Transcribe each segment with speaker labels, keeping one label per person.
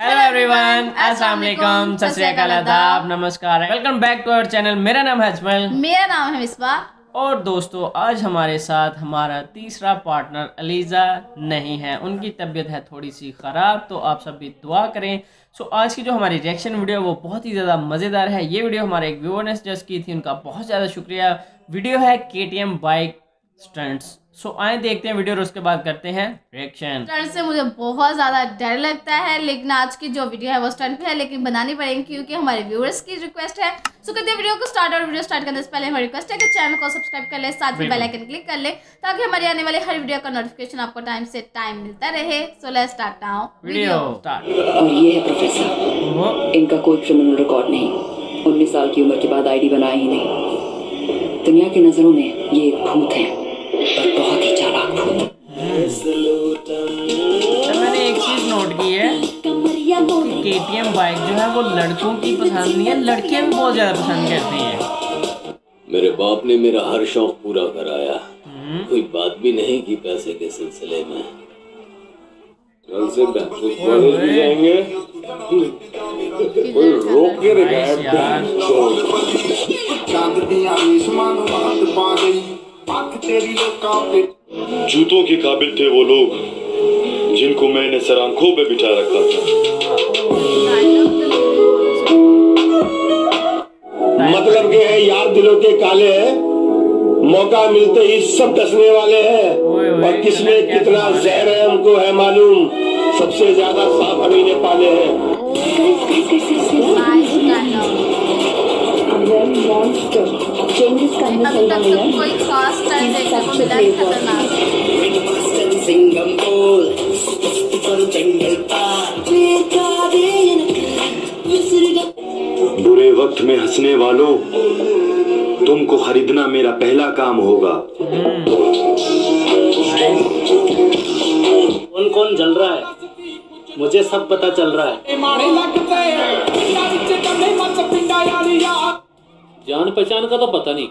Speaker 1: Hello everyone अस्सलाम वालेकुम सत श्री अकाल आदाब नमस्कार welcome back to our channel मेरा नाम है अजमल।
Speaker 2: मेरा नाम है मिसबा।
Speaker 1: और दोस्तों आज हमारे साथ हमारा तीसरा पार्टनर अलीज़ा नहीं है। उनकी तबीयत है थोड़ी सी ख़राब तो आप सब भी दुआ करें। सो आज की जो हमारी रिएक्शन वीडियो वो बहुत ही ज़्यादा मज़ेदार है। ये वीडियो हमारे एक व्यूअर ने सजेस्ट की थी। उनका बहुत ज़्यादा शुक्रिया। वीडियो है के बाइक स्टंट्स। सो आए देखते हैं वीडियो और उसके बाद करते हैं रिएक्शन
Speaker 2: स्टंट से मुझे बहुत ज़्यादा डर लगता है लेकिन आज की जो वीडियो है वो स्टंट पे है लेकिन बनानी पड़ेगी क्योंकि हमारे व्यूअर्स की रिक्वेस्ट है। सो करते हैं वीडियो को स्टार्ट और वीडियो स्टार्ट करने से पहले हमारी रिक्वेस्ट है कि चैनल को सब्सक्राइब कर ले साथ ही
Speaker 1: बिल्कुल।
Speaker 2: बेल आइकन क्लिक कर ले ताकि हमारी आने वाली हर वीडियो का नोटिफिकेशन आपको टाइम से टाइम मिलता रहे। So let's start now
Speaker 1: video start
Speaker 3: और ये है प्रोफेसर इनका कोई क्रिमिनल रिकॉर्ड नहीं। उन्नीस साल की उम्र के बाद आईडी बनाया ही नहीं। दुनिया की नज़रों में ये एक भूत है। बहुत ही चालाक भूत
Speaker 1: तो मैंने एक चीज़ नोट की है कि बाइक जो है वो लड़कों की पसंद नहीं है लड़कियाँ भी बहुत ज़्यादा पसंद करती हैं।
Speaker 4: मेरे बाप ने मेरा हर शौक पूरा कराया। कोई बात भी नहीं की पैसे के सिलसिले में। कल से कॉलेज भी जाएँगे कोई रोक के
Speaker 1: यार
Speaker 5: जूतों के काबिल थे वो लोग जिनको मैंने सर आँखों पे बिठा रखा था।
Speaker 6: मतलब के है यार दिलों के काले हैं मौका मिलते ही सब डसने वाले हैं। और किसमें कितना जहर है हमको है मालूम सबसे ज़्यादा सांप हमी ने पाले हैं
Speaker 2: तक तो कोई खास स्टंट देखने को मिला नहीं खतरनाक?
Speaker 5: बुरे वक्त में हंसने वालों तुमको खरीदना मेरा पहला काम होगा।
Speaker 7: कौन कौन जल रहा है? मुझे सब पता चल रहा है। पहचान का तो पता नहीं।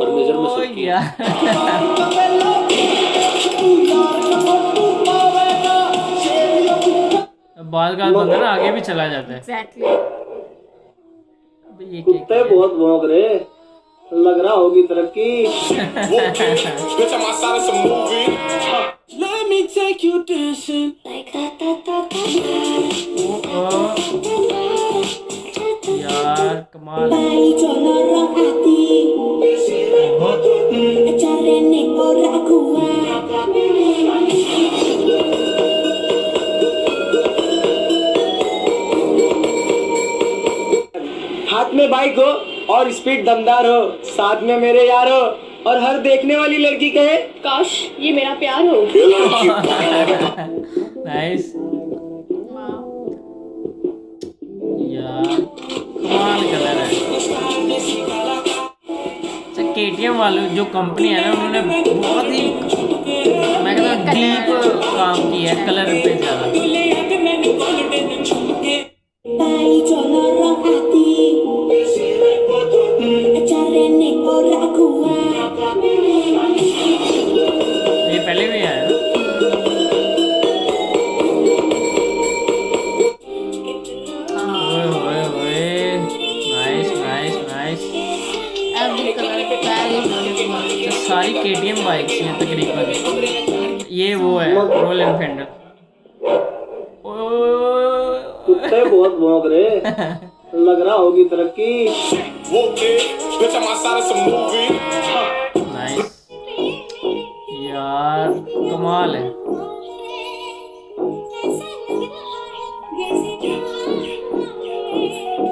Speaker 7: पर नज़र में सबकी
Speaker 1: बाल का बंदा ना आगे भी चला जाता है।
Speaker 2: एग्जैक्टली
Speaker 1: अबे ये क्या
Speaker 7: कुत्ते बहुत भौंक रहे लग रहा होगी तरक्की।
Speaker 8: Bitch I'm outside of some movie
Speaker 1: ओ,
Speaker 6: हाथ में बाइक हो और स्पीड दमदार हो साथ में मेरे यार हो और हर देखने वाली लड़की कहे
Speaker 9: काश ये मेरा प्यार हो।
Speaker 1: नाइस यार कमाल कलर है। अच्छा वालों जो कंपनी है ना उन्होंने बहुत ही मैं कहता डीप काम किया है कलर पे ज़्यादा।
Speaker 7: लग रहा होगी तरक्की
Speaker 8: okay bitch I'm outside of some movie
Speaker 1: nice यार कमाल है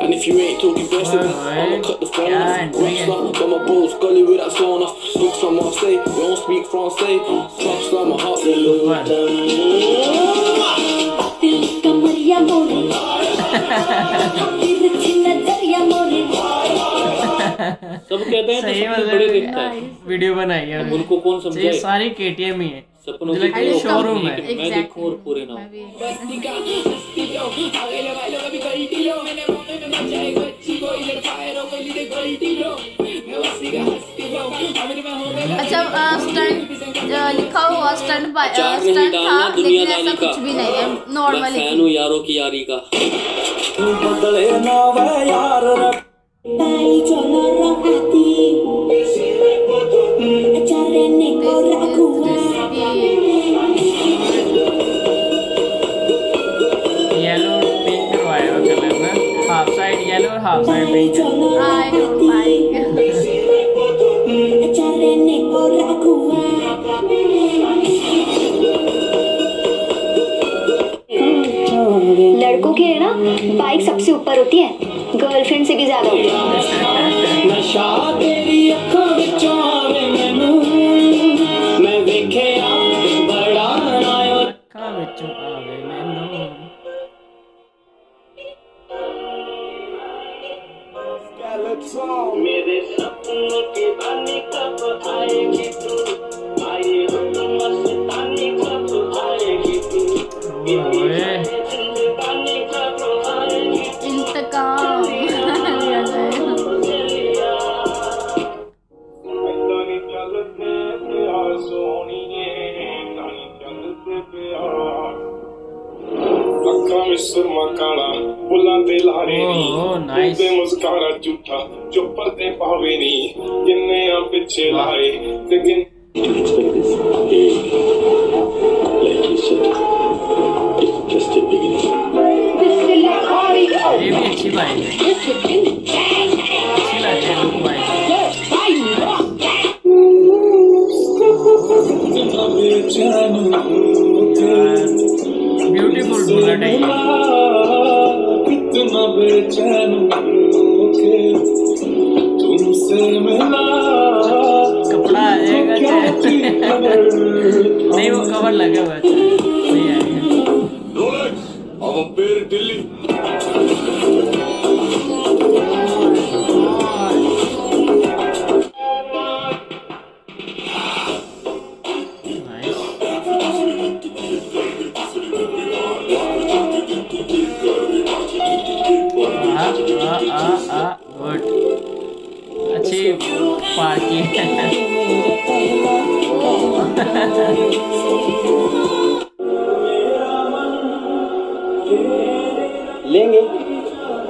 Speaker 4: And if you ain't talking best
Speaker 1: Oi,
Speaker 4: of
Speaker 1: oi.
Speaker 4: I'ma cut the phone
Speaker 1: Yeah,
Speaker 4: off
Speaker 1: bring it.
Speaker 4: Rockstar, got my balls gully with that sauna Speak from Marseille, we don't speak Francais Trust on my heart,
Speaker 1: ऊपर
Speaker 7: सब कहते हैं तो
Speaker 1: सही
Speaker 7: बड़े देखता है।
Speaker 1: मतलब वीडियो बनाई है
Speaker 7: अब उनको कौन
Speaker 1: ये
Speaker 7: समझाए
Speaker 1: सारी केटीएम ही है।
Speaker 7: सपनों की
Speaker 1: शोरूम है
Speaker 7: मैं देखूँ और पूरे ना
Speaker 2: मैं
Speaker 7: हों।
Speaker 2: भी अच्छा स्टंट लिखा हुआ स्टंट स्टंट था लेकिन ऐसा कुछ भी नहीं है। नॉर्मल
Speaker 4: फ़ैन हूँ यारों की यारी का।
Speaker 7: बदले ना वे यार
Speaker 9: प्यार होती है? गर्लफ्रेंड से भी ज़्यादा होती है।
Speaker 1: मैं
Speaker 7: मेरे सपनों कब आएगी तू?
Speaker 1: nice.
Speaker 8: ਤੇ ਮੁਸਕਾਰਾ ਝੂਠਾ ਜੋ ਪਰਦੇ ਪਾਵੇ ਨੀ ਕਿੰਨੇ ਆ ਪਿੱਛੇ ਲਾਏ ਤੇ ਕਿੰਨੇ
Speaker 5: Didn't expect this. Hey, like you said, it's just a beginning.
Speaker 1: ये भी अच्छी बाइक है अच्छी लग रही है लुक बाइक ब्यूटीफुल बुलेट है ये
Speaker 8: कितना बेचैन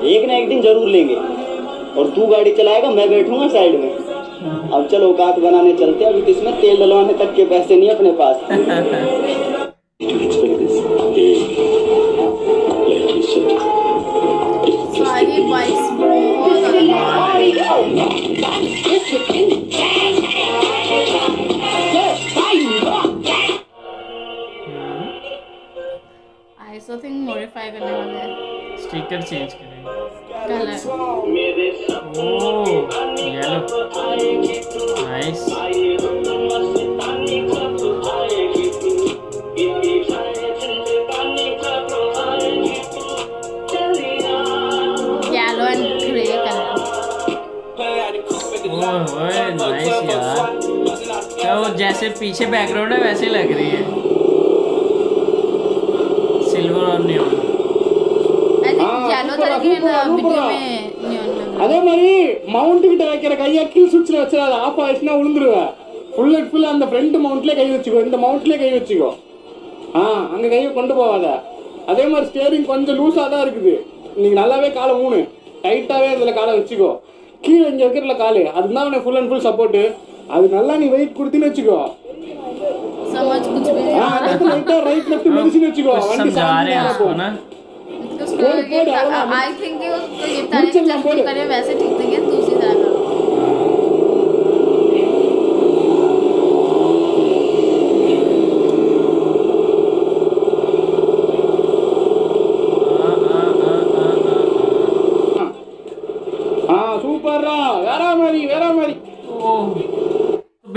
Speaker 6: एक ना एक दिन ज़रूर लेंगे। और तू गाड़ी चलाएगा मैं बैठूँगा साइड में। अब चलो औकात बनाने चलते हैं। अभी इसमें तेल डलवाने तक के पैसे नहीं अपने पास।
Speaker 1: स्टिकर चेंज करेंगे जैसे पीछे बैकग्राउंड है वैसे लग रही है।
Speaker 7: அதே மாதிரி மவுண்ட் கிட்ட வைக்கிற கையா கீழ் சுவிட்ச்ல வச்சு ஆஃப் ஆயிடுச்சுன்னா விழுந்துருவேன் ஃபுல் அண்ட் ஃபுல் அந்த ஃப்ரண்ட் மவுண்ட்லேயே கை வச்சுக்கோ. இந்த மவுண்ட்ல கை வச்சுக்கோ. ஆ அங்கே கையை கொண்டு போகாத. அதே மாதிரி ஸ்டேரிங் கொஞ்சம் லூஸாக தான் இருக்குது. நீங்கள் நல்லாவே காலை ஊனு டைட்டாவே அதில் காலை வச்சுக்கோ. கீழே இங்கே வைக்கிறல காலு. அதுதான் உனக்கு ஃபுல் அண்ட் ஃபுல் சப்போர்ட் அது நல்லா நீ வெயிட் கொடுத்துன்னு வச்சுக்கோ. ரைட் லெஃப்ட் மெடிசின் வச்சுக்கோ.
Speaker 1: उसको
Speaker 2: ठीक
Speaker 1: उसको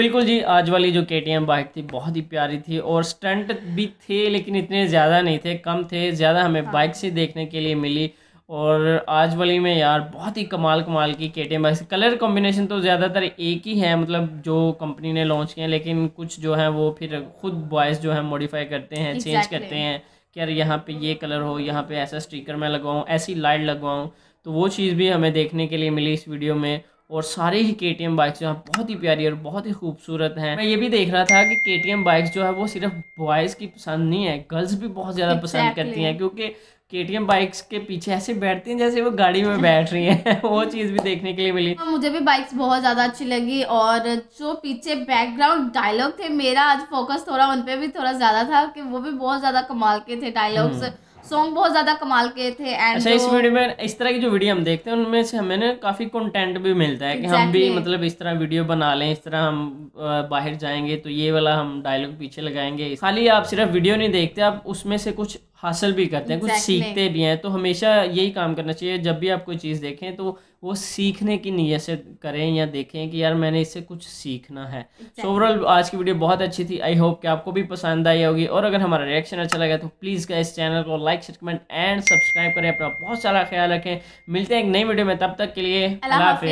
Speaker 1: बिल्कुल जी आज वाली जो के टी एम बाइक थी बहुत ही प्यारी थी और स्टंट भी थे लेकिन इतने ज़्यादा नहीं थे कम थे ज़्यादा हमें बाइक से देखने के लिए मिली और आज वाली में यार बहुत ही कमाल कमाल की K T M bike colour combination तो ज़्यादातर एक ही है मतलब जो कंपनी ने लॉन्च किए हैं लेकिन कुछ जो है वो फिर खुद बॉयज़ जो है मॉडिफाई करते हैं चेंज करते हैं कि यार यहाँ पे ये कलर हो यहाँ पे ऐसा स्टिकर मैं लगवाऊँ ऐसी लाइट लगवाऊँ। तो वो चीज़ भी हमें देखने के लिए मिली इस वीडियो में और सारे ही के टी एम बाइक्स जो हैं बहुत ही प्यारी और बहुत ही खूबसूरत हैं। मैं ये भी देख रहा था कि के टी एम बाइक्स जो है वो सिर्फ़ बॉयज़ की पसंद नहीं है गर्ल्स भी बहुत ज़्यादा पसंद करती हैं क्योंकि के टी एम बाइक्स के पीछे ऐसे बैठती हैं जैसे वो गाड़ी में बैठ रही हैं। वो चीज़ भी देखने के लिए मिली।
Speaker 2: हाँ, मुझे भी बाइक्स बहुत ज़्यादा अच्छी लगी और जो पीछे बैकग्राउंड डायलॉग थे मेरा आज फोकस थोड़ा उन पे भी थोड़ा ज़्यादा था कि वो भी बहुत ज़्यादा कमाल के थे डायलॉग्स सॉन्ग बहुत ज़्यादा कमाल के थे एंड।
Speaker 1: अच्छा इस वीडियो में इस तरह की जो वीडियो हम देखते हैं उनमें से हमें ना काफ़ी कंटेंट भी मिलता है कि हम भी मतलब इस तरह वीडियो बना लें इस तरह हम बाहर जाएँगे तो ये वाला हम डायलॉग पीछे लगाएँगे खाली आप सिर्फ़ वीडियो नहीं देखते आप उसमें से कुछ हासिल भी करते हैं कुछ
Speaker 2: Exactly.
Speaker 1: सीखते भी हैं तो हमेशा यही काम करना चाहिए जब भी आप कोई चीज़ देखें तो वो सीखने की नीयत से करें या देखें कि यार मैंने इससे कुछ सीखना है सो ओवरऑल आज की वीडियो बहुत अच्छी थी आई होप कि आपको भी पसंद आई होगी और अगर हमारा रिएक्शन अच्छा लगा तो प्लीज़ का इस चैनल को like share comment and subscribe करें अपना बहुत सारा ख्याल रखें मिलते हैं एक नई वीडियो में तब तक के लिए
Speaker 2: अल्लाह।
Speaker 1: हाफिज़